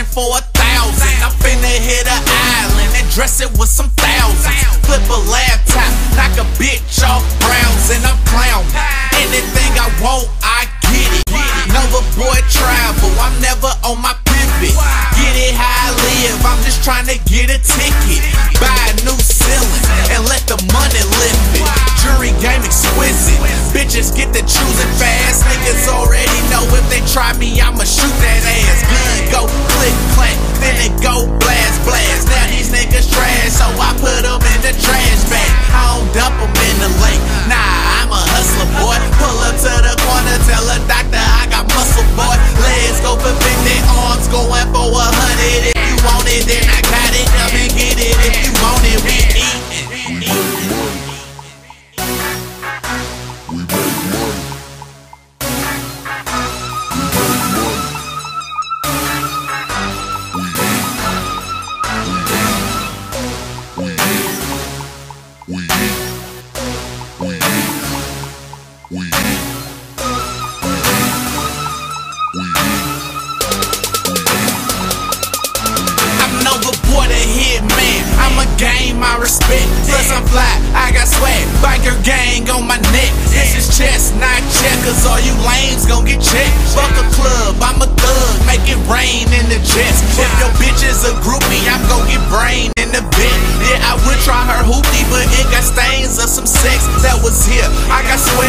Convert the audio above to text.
wishing for a thousand. I'm finna hit a island and dress it with some thousands. Flip a laptop, knock a bitch off Browns, and I'm clowning. Anything I want, I get it. Nova boy travel, I'm never on my pivot. Get it how I live, I'm just trying to get a ticket. Buy a new ceiling and let the money lift it. Jury game exquisite. Bitches get to choosing fast. Niggas already know if they try me, I'ma shoot going for a hundred. If you want it, then I got it. Come and get it. If you want it, we eat. We eat. We eat. We eat. Game I respect. Plus I'm fly, I got swag. Biker gang on my neck. This is chess, not checkers. All you lames gon' get checked. Fuck a club, I'm a thug. Make it rain in the chest. If your bitch is a groupie, I'm gon' get brain in the bed. Yeah, I would try her hoopty, but it got stains of some sex that was here. I got swears